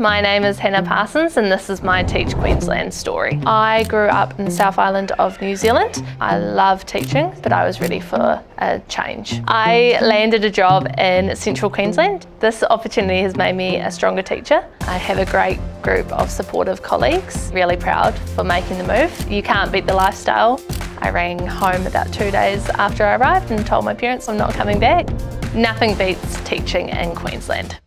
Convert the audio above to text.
My name is Hannah Parsons and this is my Teach Queensland story. I grew up in the South Island of New Zealand. I love teaching, but I was ready for a change. I landed a job in Central Queensland. This opportunity has made me a stronger teacher. I have a great group of supportive colleagues. Really proud for making the move. You can't beat the lifestyle. I rang home about two days after I arrived and told my parents I'm not coming back. Nothing beats teaching in Queensland.